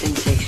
consistency.